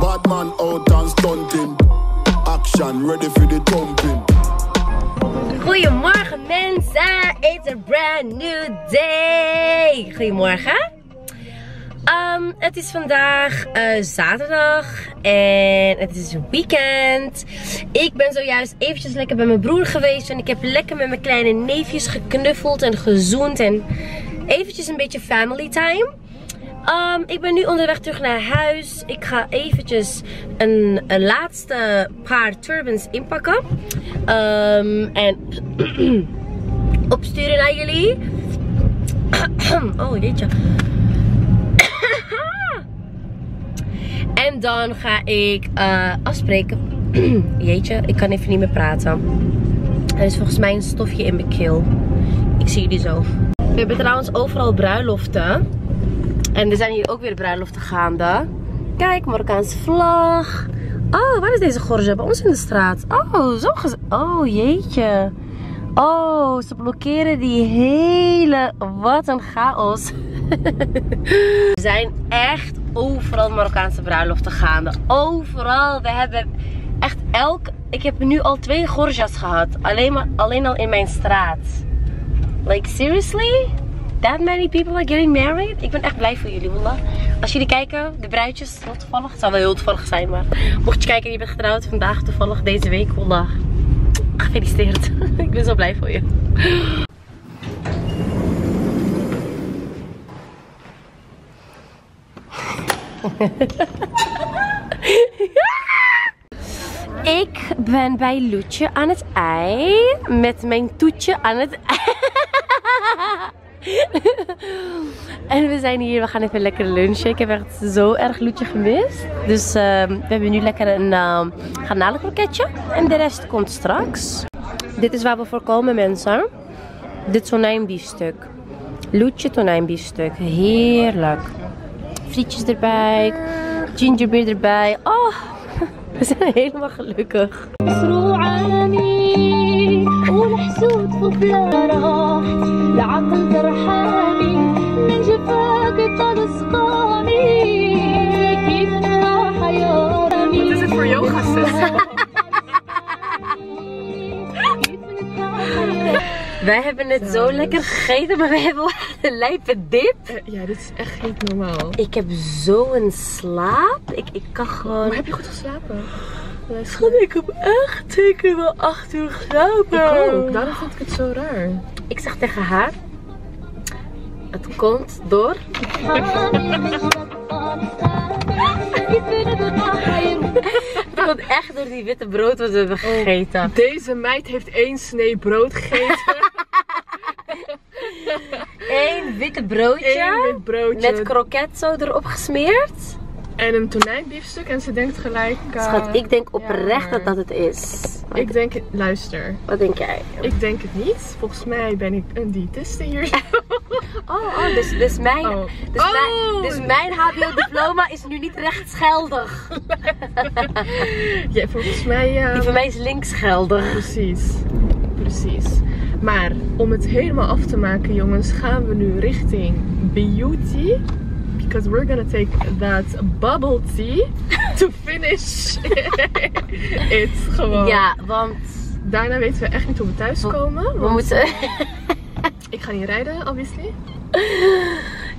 Bad man out and. Action ready for the thumping. Goedemorgen mensen, it's a brand new day. Goedemorgen. Um, het is vandaag uh, zaterdag en het is weekend. Ik ben zojuist eventjes lekker bij mijn broer geweest en ik heb lekker met mijn kleine neefjes geknuffeld en gezoend en eventjes een beetje family time. Um, ik ben nu onderweg terug naar huis. Ik ga eventjes een, een laatste paar turbans inpakken. Um, en opsturen naar jullie. oh jeetje. en dan ga ik uh, afspreken. jeetje, ik kan even niet meer praten. Er is volgens mij een stofje in mijn keel. Ik zie jullie zo. We hebben trouwens overal bruiloften. En er zijn hier ook weer bruiloften gaande. Kijk, Marokkaanse vlag. Oh, waar is deze gorge? Bij ons in de straat. Oh, zo Oh, jeetje. Oh, ze blokkeren die hele... Wat een chaos. We zijn echt overal Marokkaanse bruiloften gaande. Overal. We hebben echt elk... Ik heb nu al twee gorjas gehad. Alleen, maar, alleen al in mijn straat. Like, seriously? That many people are getting married. Ik ben echt blij voor jullie, wallah. Als jullie kijken, de bruidjes, toevallig. Het zal wel heel toevallig zijn, maar mocht je kijken en je bent getrouwd vandaag toevallig deze week, wallah. Gefeliciteerd. ik ben zo blij voor je. Ik ben bij Loetje aan het ei. Met mijn toetje aan het ei. en we zijn hier, we gaan even lekker lunchen. Ik heb echt zo erg Loetje gemist. Dus uh, we hebben nu lekker een uh, garnalenkroketje. En de rest komt straks. Dit is waar we voor komen mensen. Dit tonijnbiefstuk. Loetje tonijnbiefstuk. Heerlijk. Frietjes erbij. Gingerbeer erbij. Oh, we zijn helemaal gelukkig. ونحسود في راح لعقل ترحاني من جفاك طال سقاني كيف نراح يا رامي Wat is het voor yoga Wij hebben het zo lekker gegeten, maar we hebben wel een lijpe dip. Uh, ja, dit is echt niet normaal. Ik heb zo'n slaap. Ik, ik kan gewoon... Maar heb je goed geslapen? Schat, ik heb echt zeker wel 8 uur geslapen. Ik ook, daarom vind ik het zo raar. Ik zeg tegen haar, het komt door... Het komt echt door die witte brood wat we hebben oh, gegeten. deze meid heeft één snee brood gegeten. Eén witte broodje. Eén wit broodje. Met kroket zo erop gesmeerd. En een tonijnbiefstuk en ze denkt gelijk... Uh, Schat, ik denk oprecht dat dat het is. Ik denk, luister. Wat denk jij? Ik denk het niet. Volgens mij ben ik een diëtiste hier. oh, oh dus, dus mijn, oh. Dus, oh. Mijn, dus mijn HBO-diploma is nu niet rechtsgeldig. ja, volgens mij... Uh, Die van mij is linksgeldig. Precies. Precies. Maar om het helemaal af te maken, jongens, gaan we nu richting Beauty because we're gonna take that bubble tea to finish it gewoon. Ja, want daarna weten we echt niet hoe we thuis komen. We moeten... ik ga niet rijden, obviously.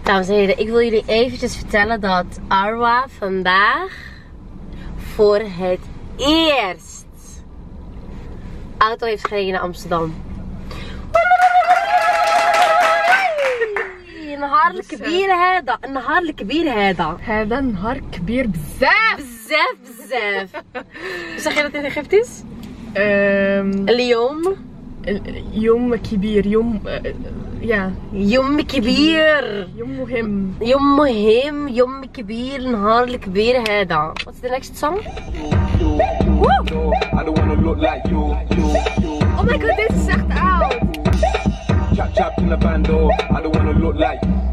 Dames en heren, ik wil jullie eventjes vertellen dat Arwa vandaag voor het eerst auto heeft gereden naar Amsterdam. النهار الكبير هذا النهار الكبير هذا. هذا نهار كبير بزاف. بزاف بزاف. بصح خيرات انت خفتيش اليوم؟ يوم كبير يوم يا. يوم كبير. يوم مهم. يوم مهم يوم كبير نهار الكبير هذا. What's the next song? Oh my god this sucked out. Chop chop in the bando. I don't wanna look like you.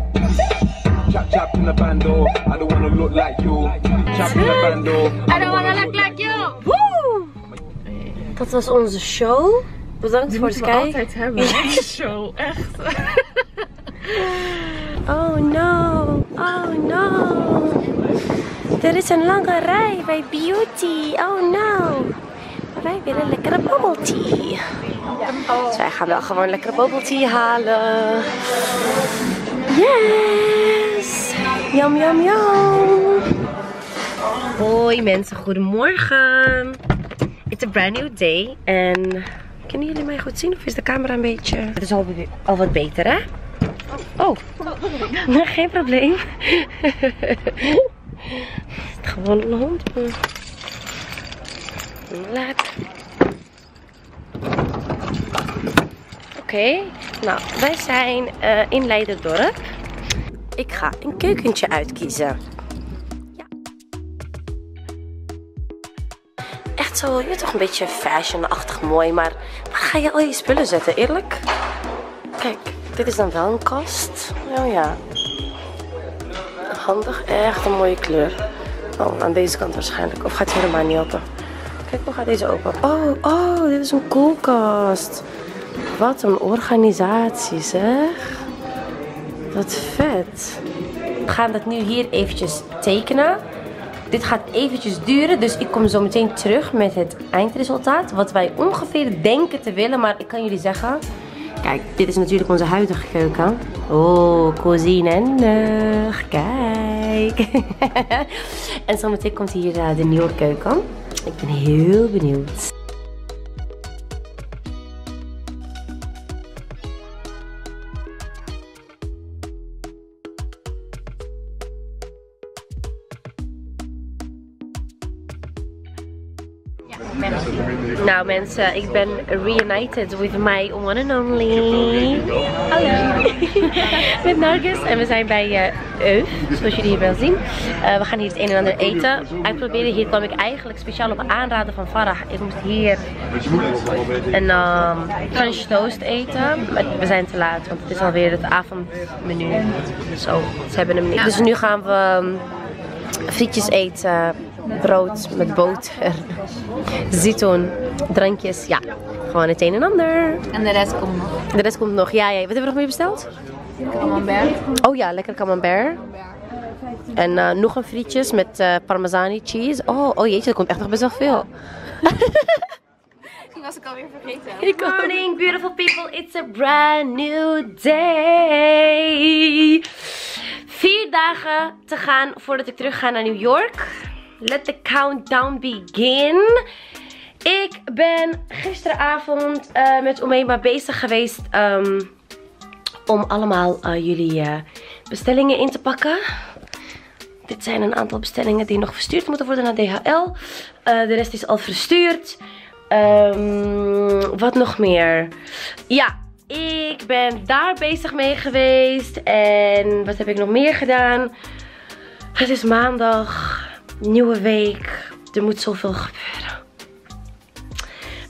Chap chap in the bando, I don't wanna look like you Chap in the bando, I don't wanna look like you Woe! Dat was onze show. Bedankt Die voor het kijken. Die altijd hebben, ja. show, echt. oh no, oh no. Er is een lange rij bij Beauty. Oh no. Wij willen lekkere bubble tea. Dus wij gaan wel gewoon lekkere bubble tea halen. Yes. Yum, yum, yum. Hoi mensen, goedemorgen. It's a brand new day. En kunnen jullie mij goed zien of is de camera een beetje... Het is al, al wat beter hè? Oh, geen probleem. Gewoon een hond. Oké, nou wij zijn uh, in Leiderdorp. Ik ga een keukentje uitkiezen. Ja. Echt zo, je bent toch een beetje fashionachtig mooi, maar waar ga je al je spullen zetten, eerlijk? Kijk, dit is dan wel een kast. Oh ja. Handig, echt een mooie kleur. Oh, aan deze kant waarschijnlijk. Of gaat hij helemaal niet open? Kijk, hoe gaat deze open? Oh, oh, dit is een koelkast. Wat een organisatie zeg. Wat vet. We gaan dat nu hier eventjes tekenen. Dit gaat eventjes duren, dus ik kom zo meteen terug met het eindresultaat. Wat wij ongeveer denken te willen, maar ik kan jullie zeggen... Kijk, dit is natuurlijk onze huidige keuken. Oh, cousine en Kijk. en zometeen komt hier uh, de nieuwe keuken. Ik ben heel benieuwd. Ik ben reunited with my one and only. Hallo. met Nargis. En we zijn bij uh, Euf, zoals jullie hier wel zien. Uh, we gaan hier het een en ander eten. Uitproberen. Hier kwam ik eigenlijk speciaal op aanraden van Farah. Ik moest hier een um, toast eten. Maar we zijn te laat, want het is alweer het avondmenu. Zo, ze hebben hem niet. Dus nu gaan we um, frietjes eten brood met boter, zitoen, drankjes. Ja, gewoon het een en ander. En de rest komt nog. De rest komt nog. Ja, ja. Wat hebben we nog meer besteld? Camembert. Oh ja, lekker camembert. En uh, nog een frietjes met uh, parmezani cheese. Oh, oh jeetje, er komt echt nog best wel veel. Die was ik alweer vergeten. Good morning, beautiful people. It's a brand new day. Vier dagen te gaan voordat ik terug ga naar New York. Let the countdown begin. Ik ben gisteravond uh, met Omema bezig geweest um, om allemaal uh, jullie uh, bestellingen in te pakken. Dit zijn een aantal bestellingen die nog verstuurd moeten worden naar DHL. de rest is al verstuurd. Um, wat nog meer? Ja, ik ben daar bezig mee geweest. En wat heb ik nog meer gedaan? Het is maandag nieuwe week. Er moet zoveel gebeuren.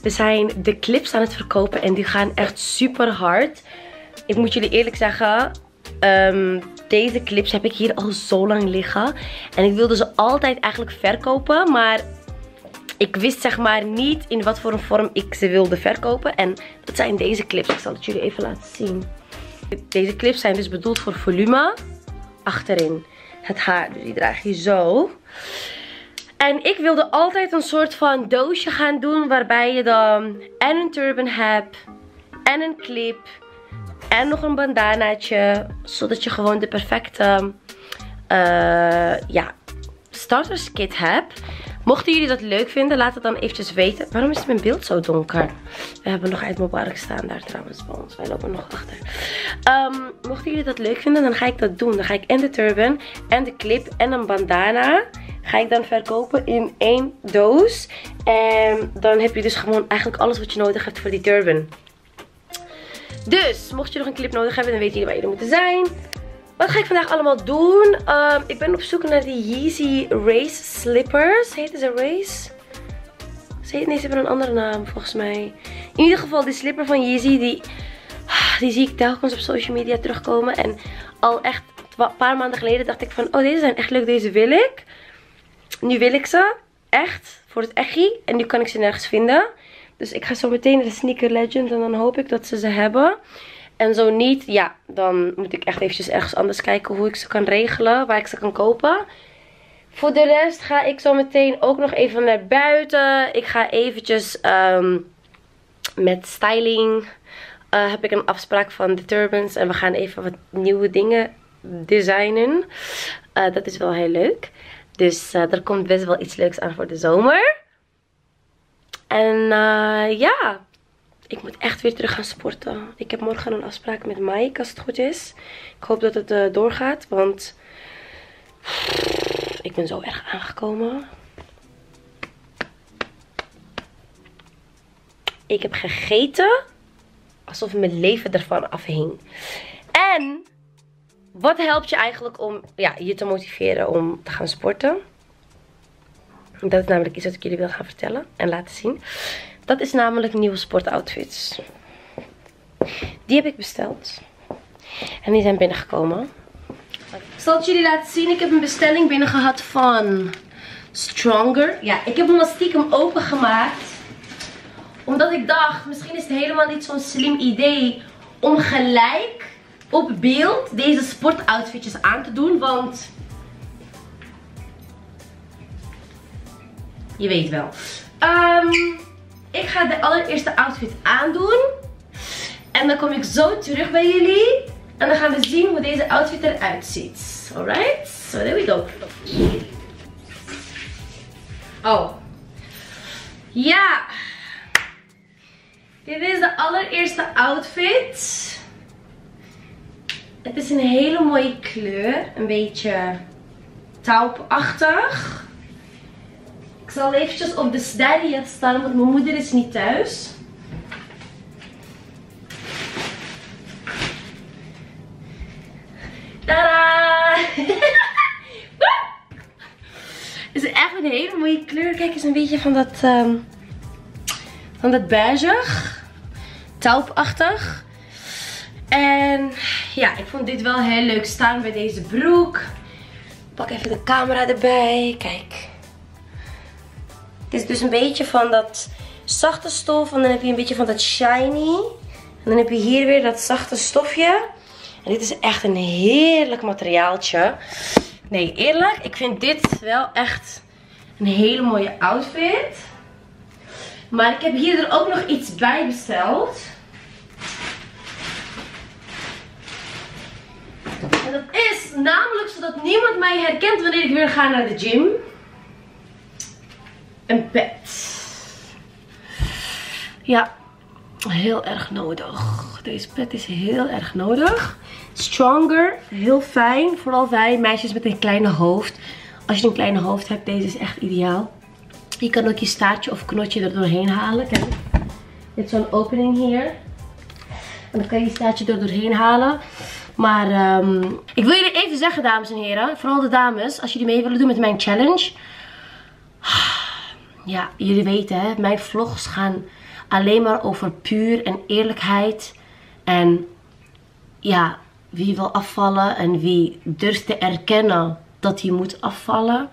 We zijn de clips aan het verkopen en die gaan echt super hard. Ik moet jullie eerlijk zeggen, um, deze clips heb ik hier al zo lang liggen. En ik wilde ze altijd eigenlijk verkopen, maar ik wist zeg maar niet in wat voor een vorm ik ze wilde verkopen. En dat zijn deze clips. Ik zal het jullie even laten zien. Deze clips zijn dus bedoeld voor volume achterin het haar. Dus die draag je zo. En ik wilde altijd een soort van doosje gaan doen waarbij je dan en een turban hebt en een clip en nog een bandanaatje. Zodat je gewoon de perfecte uh, ja, starters kit hebt. Mochten jullie dat leuk vinden, laat het dan eventjes weten. Waarom is mijn beeld zo donker? We hebben nog uit Mubarak staan daar trouwens bij ons. Wij lopen nog achter. Um, mochten jullie dat leuk vinden, dan ga ik dat doen. Dan ga ik en de turban en de clip en een bandana ga ik dan verkopen in één doos. En dan heb je dus gewoon eigenlijk alles wat je nodig hebt voor die turban. Dus, mocht je nog een clip nodig hebben, dan weten jullie waar jullie moeten zijn. Wat ga ik vandaag allemaal doen? Um, ik ben op zoek naar die Yeezy Race slippers. Heet ze Race? Ze heet, nee, ze hebben een andere naam volgens mij. In ieder geval, die slipper van Yeezy, die, die zie ik telkens op social media terugkomen. En al echt een paar maanden geleden dacht ik van, oh deze zijn echt leuk, deze wil ik. Nu wil ik ze, echt, voor het echie. En nu kan ik ze nergens vinden. Dus ik ga zo meteen naar de Sneaker Legend en dan hoop ik dat ze ze hebben. En zo niet, ja, dan moet ik echt eventjes ergens anders kijken hoe ik ze kan regelen. Waar ik ze kan kopen. Voor de rest ga ik zo meteen ook nog even naar buiten. Ik ga eventjes ehm, met styling. eh, heb ik een afspraak van de turbans. En we gaan even wat nieuwe dingen designen. Eh, dat is wel heel leuk. Dus eh, er komt best wel iets leuks aan voor de zomer. En ja, ik moet echt weer terug gaan sporten. Ik heb morgen een afspraak met Mike als het goed is. Ik hoop dat het eh, doorgaat, want ik ben zo erg aangekomen. Ik heb gegeten alsof mijn leven ervan afhing. En wat helpt je eigenlijk om ja, je te motiveren om te gaan sporten? Dat is namelijk iets wat ik jullie wil gaan vertellen en laten zien. Dat is namelijk nieuwe sportoutfits. Die heb ik besteld. En die zijn binnengekomen. Ik zal het jullie laten zien. Ik heb een bestelling binnen gehad van Stronger. Ja, ik heb hem al stiekem opengemaakt. Omdat ik dacht, misschien is het helemaal niet zo'n slim idee om gelijk op beeld deze sportoutfitjes aan te doen. Want je weet wel. Ehm, ik ga de allereerste outfit aandoen. En dan kom ik zo terug bij jullie. En dan gaan we zien hoe deze outfit eruit ziet. Alright? So there we go. Oh. Ja. Dit is de allereerste outfit. Het is een hele mooie kleur. Een beetje taupachtig. Zal eventjes op de steady staan, want mijn moeder is niet thuis. Tada! Het is echt een hele mooie kleur. Kijk eens een beetje van dat, ehm, van dat beige. Taupachtig. En ja, ik vond dit wel heel leuk staan bij deze broek. Pak even de camera erbij. Kijk. Is dus een beetje van dat zachte stof. En dan heb je een beetje van dat shiny. En dan heb je hier weer dat zachte stofje. En dit is echt een heerlijk materiaaltje. Nee, eerlijk. Ik vind dit wel echt een hele mooie outfit. Maar ik heb hier er ook nog iets bij besteld. En dat is namelijk zodat niemand mij herkent wanneer ik weer ga naar de gym. Een pet. Ja, heel erg nodig. Deze pet is heel erg nodig. Stronger, heel fijn. Vooral wij meisjes met een kleine hoofd. Als je een kleine hoofd hebt, deze is echt ideaal. Je kan ook je staartje of knotje er doorheen halen. Kijk, je hebt zo'n opening hier. En dan kan je je staartje er doorheen halen. Maar ehm, ik wil jullie even zeggen, dames en heren. Vooral de dames, als jullie mee willen doen met mijn challenge. Ja, jullie weten hè, mijn vlogs gaan alleen maar over puur en eerlijkheid. En ja, wie wil afvallen en wie durft te erkennen dat hij moet afvallen,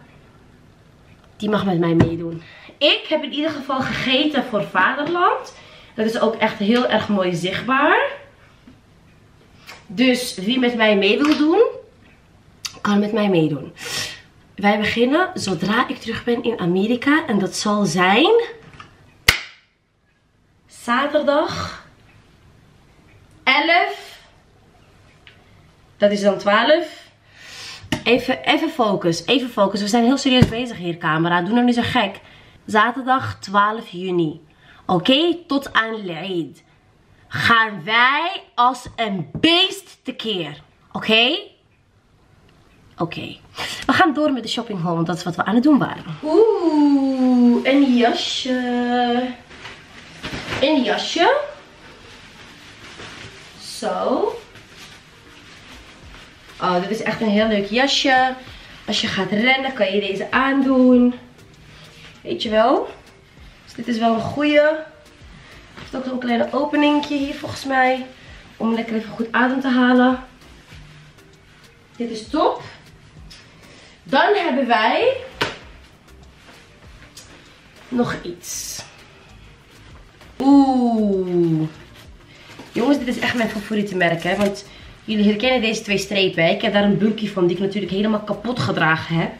die mag met mij meedoen. Ik heb in ieder geval gegeten voor Vaderland. Dat is ook echt heel erg mooi zichtbaar. Dus wie met mij mee wil doen, kan met mij meedoen. Wij beginnen zodra ik terug ben in Amerika. En dat zal zijn zaterdag 11. Dat is dan 12. Even, even focus, even focus. We zijn heel serieus bezig hier, camera. Doe nou niet zo gek. Zaterdag 12 juni. Oké, tot aan Leid. Gaan wij als een beest tekeer. Oké? Oké. We gaan door met de shopping haul, want dat is wat we aan het doen waren. Oeh, een jasje. Een jasje. Zo. Oh, dit is echt een heel leuk jasje. Als je gaat rennen, kan je deze aandoen. Weet je wel. Dus dit is wel een goeie. Er heeft ook zo'n kleine openingje hier volgens mij. Om lekker even goed adem te halen. Dit is top. Dan hebben wij nog iets. Oeh. Jongens, dit is echt mijn favoriete merk, hè. Want jullie herkennen deze twee strepen, hè. Ik heb daar een bulkje van die ik natuurlijk helemaal kapot gedragen heb. En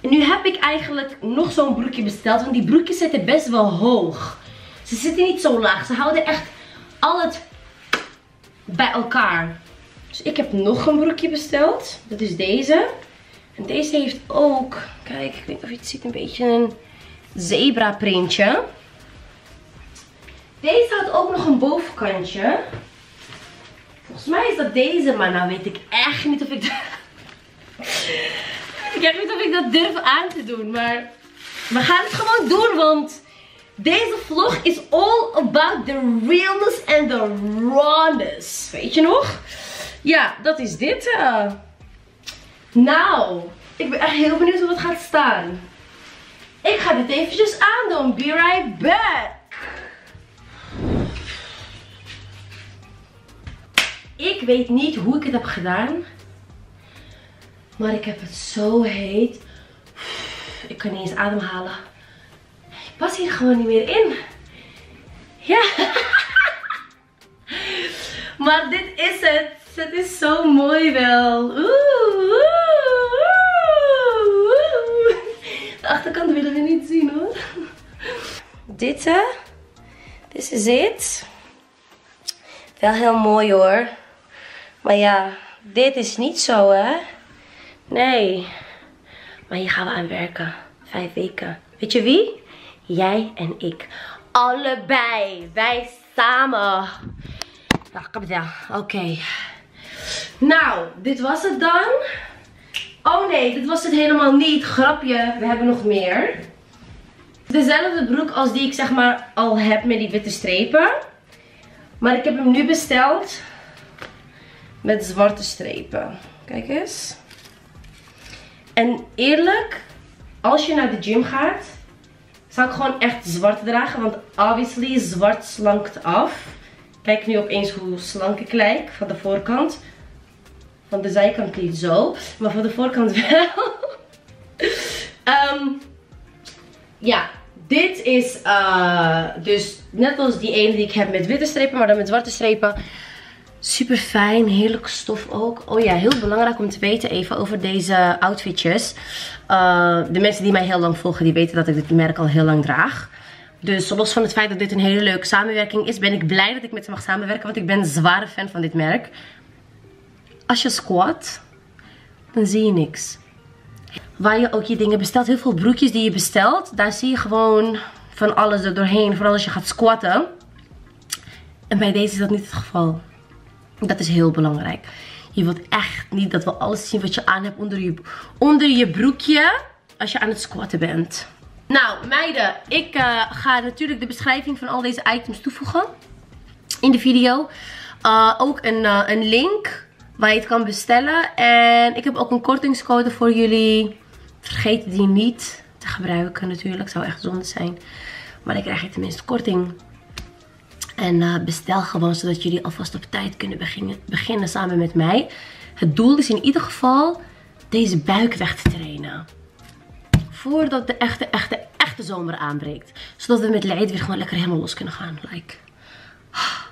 En nu heb ik eigenlijk nog zo'n broekje besteld. Want die broekjes zitten best wel hoog. Ze zitten niet zo laag. Ze houden echt al het bij elkaar. Dus ik heb nog een broekje besteld. Dat is deze. En deze heeft ook, kijk, ik weet niet of je het ziet, een beetje een zebra printje. Deze had ook nog een bovenkantje. Volgens mij is dat deze, maar nou weet ik echt niet of ik ik weet niet of ik dat durf aan te doen, maar we gaan het gewoon doen, want deze vlog is all about the realness and the rawness. Weet je nog? Ja, dat is dit. eh. Nou, ik ben echt heel benieuwd hoe het gaat staan. Ik ga dit eventjes aandoen. Be right back. Ik weet niet hoe ik het heb gedaan. Maar ik heb het zo heet. Ik kan niet eens ademhalen. Ik pas hier gewoon niet meer in. Ja. Maar dit is het. Het is zo mooi wel. Oeh. Achterkant willen we niet zien hoor. Dit hè. This is it. Wel heel mooi hoor. Maar ja, dit is niet zo hè. Nee. Maar hier gaan we aan werken. Vijf weken. Weet je wie? Jij en ik. Allebei. Wij samen. Ja, kapitaal. Oké. Nou, dit was het dan. Oh nee, dit was het helemaal niet. Grapje, we hebben nog meer. Dezelfde broek als die ik zeg maar al heb met die witte strepen. Maar ik heb hem nu besteld. Met zwarte strepen. Kijk eens. En eerlijk, als je naar de gym gaat, zou ik gewoon echt zwart dragen. Want obviously zwart slankt af. Kijk nu opeens hoe slank ik lijk van de voorkant. Van de zijkant niet zo. Maar van de voorkant wel. Ehm, ja, dit is eh, dus net als die ene die ik heb met witte strepen. Maar dan met zwarte strepen. Super fijn, heerlijk stof ook. Oh ja, heel belangrijk om te weten even over deze outfitjes. Uh, de mensen die mij heel lang volgen, die weten dat ik dit merk al heel lang draag. Dus los van het feit dat dit een hele leuke samenwerking is, ben ik blij dat ik met ze mag samenwerken. Want ik ben een zware fan van dit merk. Als je squat, dan zie je niks. Waar je ook je dingen bestelt, heel veel broekjes die je bestelt, daar zie je gewoon van alles er doorheen. Vooral als je gaat squatten. En bij deze is dat niet het geval. Dat is heel belangrijk. Je wilt echt niet dat we alles zien wat je aan hebt onder je, onder je broekje. Als je aan het squatten bent. Nou meiden, ik uh, ga natuurlijk de beschrijving van al deze items toevoegen. In de video. Uh, ook een, uh, een link waar je het kan bestellen. En ik heb ook een kortingscode voor jullie. Vergeet die niet te gebruiken natuurlijk. Zou echt zonde zijn. Maar dan krijg je tenminste korting. En uh, bestel gewoon zodat jullie alvast op tijd kunnen beginnen, beginnen samen met mij. Het doel is in ieder geval deze buik weg te trainen. Voordat de echte, echte, echte zomer aanbreekt. Zodat we met Leid weer gewoon lekker helemaal los kunnen gaan. Like.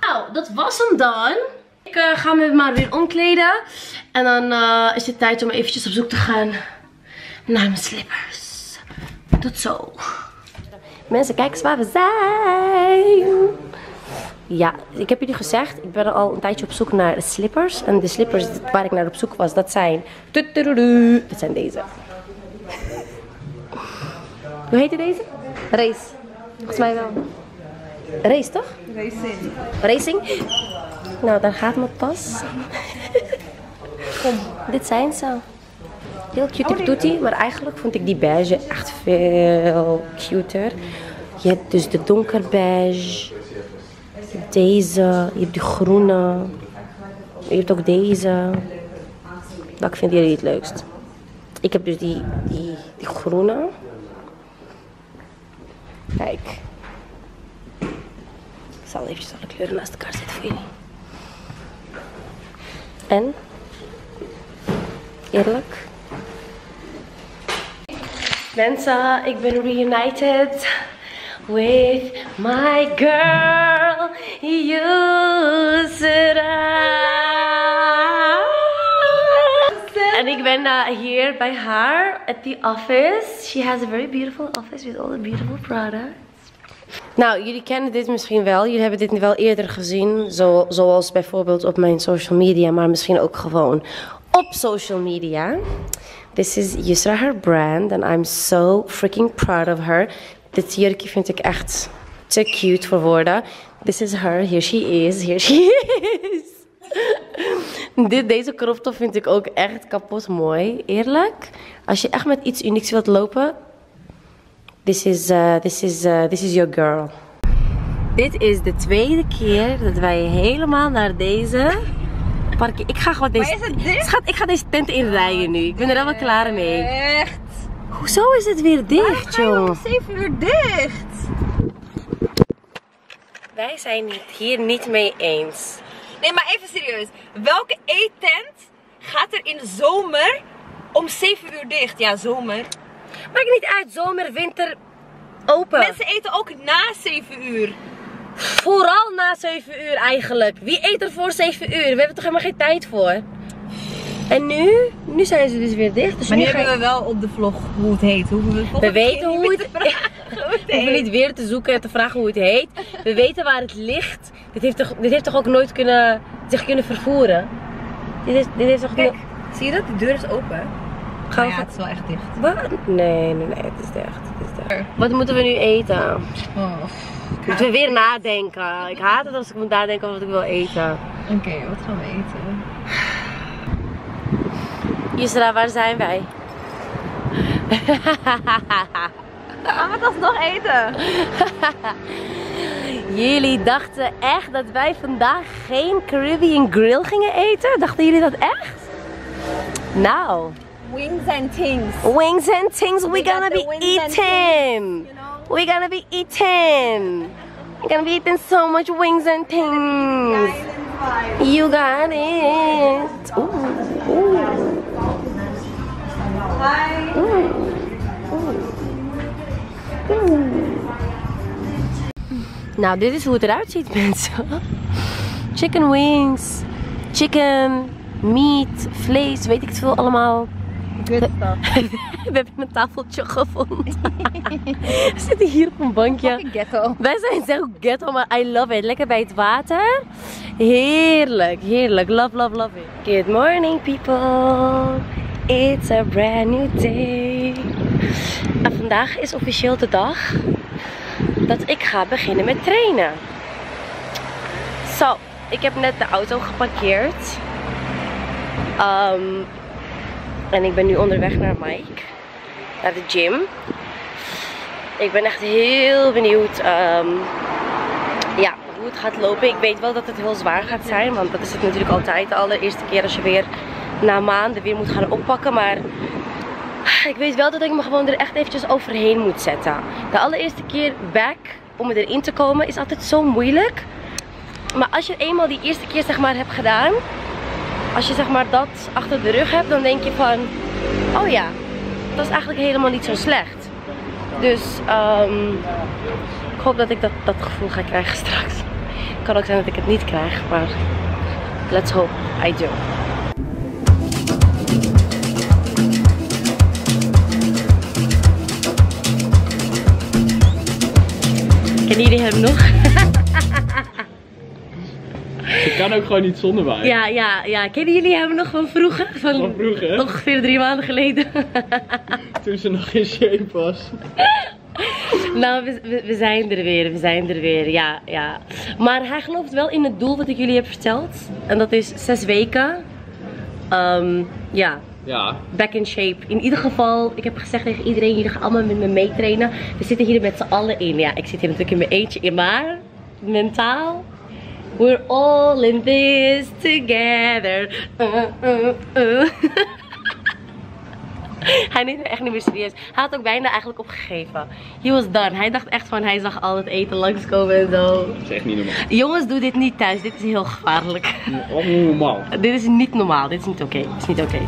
Nou, dat was hem dan. Ik uh, ga me maar weer omkleden. En dan uh, is het tijd om eventjes op zoek te gaan naar mijn slippers. Tot zo. Mensen, kijk eens waar we zijn. Ja, ik heb jullie gezegd, ik ben al een tijdje op zoek naar slippers. En de slippers waar ik naar op zoek was, dat zijn... Dat zijn deze. Hoe heette deze? Race. Volgens mij wel. Race toch? Racing. Racing? Nou, daar gaat mijn pas. Kom. Dit zijn ze. Heel cute toetie, maar eigenlijk vond ik die beige echt veel cuter. Je hebt dus de donkerbeige. Je hebt deze, je hebt die groene. Je hebt ook deze. Welke vinden jullie het leukst? Ik heb dus die, die, die groene. Kijk. Ik zal even alle kleuren naast elkaar zetten voor jullie. En? Eerlijk? Mensen, ik ben reunited with my girl. I. En ik ben eh, hier bij haar at the office. She has a very beautiful office with all the beautiful products. Nou, jullie kennen dit misschien wel. Jullie hebben dit wel eerder gezien. Zo, zoals bijvoorbeeld op mijn social media, maar misschien ook gewoon op social media. This is Yusra, her brand. And I'm so freaking proud of her. Dit jurkje vind ik echt te cute voor woorden. This is her. Here she is. Here she is. Dit, deze crop top vind ik ook echt kapot mooi. Eerlijk. Als je echt met iets unieks wilt lopen. This is, uh, this is, uh, this is your girl. Dit is de tweede keer dat wij helemaal naar deze park. Ik ga gewoon deze. is het dicht? Schat, ik ga deze tent inrijden nu. Ik ben er al wel klaar mee. Echt? Hoezo is het weer dicht, joh? 7 uur dicht. Wij zijn het hier niet mee eens. Nee, maar even serieus. Welke eettent gaat er in de zomer om 7 uur dicht? Ja, zomer. Maakt niet uit, zomer, winter, open. Mensen eten ook na 7 uur. Vooral na 7 uur eigenlijk. Wie eet er voor 7 uur? We hebben toch helemaal geen tijd voor. En nu? Nu zijn ze dus weer dicht. Dus Maar nu hebben we wel op de vlog hoe het heet. Hoeven we, We weten hoe het, hoe het We hoeven heet. niet weer te zoeken en te vragen hoe het heet. We weten waar het ligt. Dit heeft toch, dit heeft toch ook nooit kunnen, zich kunnen vervoeren? Dit, is, dit heeft toch Kijk, zie je dat? De deur is open. Gaan we het is wel echt dicht. Wat? Nee, nee, nee. Het is dicht. Het is dicht. Wat moeten we nu eten? Oh. Moeten we weer nadenken? Ik haat het als ik moet nadenken over wat ik wil eten. Oké, wat gaan we eten? Yusra, waar zijn wij? Gaan we alsnog eten? Jullie dachten echt dat wij vandaag geen Caribbean Grill gingen eten? Dachten jullie dat echt? Nou, Wings and things. wings and things we, We gonna be wings and eating. We gonna be eating. We gonna be eating so much wings and things. You got it. Ooh, ooh. Nou, dit is hoe het eruit ziet, mensen. Chicken wings, chicken, meat, vlees, weet ik het veel allemaal. Good stuff. We hebben een tafeltje gevonden. We zitten hier op een bankje. Ghetto. Wij zijn zo ghetto, maar I love it. Lekker bij het water. Heerlijk, heerlijk. Love, love, love it. Good morning, people. It's a brand new day. En vandaag is officieel de dag dat ik ga beginnen met trainen. Zo, ik heb net de auto geparkeerd. Ehm, en ik ben nu onderweg naar Mike. Naar de gym. Ik ben echt heel benieuwd ehm, ja, hoe het gaat lopen. Ik weet wel dat het heel zwaar gaat zijn. Want dat is het natuurlijk altijd de allereerste keer als je weer na maanden weer moet gaan oppakken. Maar ik weet wel dat ik me gewoon er echt eventjes overheen moet zetten. De allereerste keer back om erin te komen is altijd zo moeilijk. Maar als je eenmaal die eerste keer zeg maar hebt gedaan. Als je zeg maar dat achter de rug hebt, dan denk je van... Oh ja, dat is eigenlijk helemaal niet zo slecht. Dus ehm, ik hoop dat ik dat, dat gevoel ga krijgen straks. Het kan ook zijn dat ik het niet krijg, maar let's hope I do. Kennen jullie hem nog? Kan ook gewoon niet zonder wij. Ja, ja, ja. Kennen jullie hem nog van vroeger? Van vroeger? Ongeveer drie maanden geleden. Toen ze nog in shape was. Nou, we, we, we zijn er weer, we zijn er weer, ja, ja. Maar hij gelooft wel in het doel wat ik jullie heb verteld. En dat is zes weken. Ehm, ja, Ja. back in shape. In ieder geval, ik heb gezegd tegen iedereen, jullie gaan allemaal met me meetrainen. We zitten hier met z'n allen in. Ja, ik zit hier natuurlijk in mijn eentje in, maar mentaal. We're all in this together. Uh, uh, uh. Hij neemt me echt niet meer serieus. Hij had ook bijna eigenlijk opgegeven. He was done. Hij dacht echt van, hij zag al het eten langskomen en zo. Dat is echt niet normaal. Jongens, doe dit niet thuis. Dit is heel gevaarlijk. Onnormaal. Dit is niet normaal. Dit is niet oké. Dit is niet oké.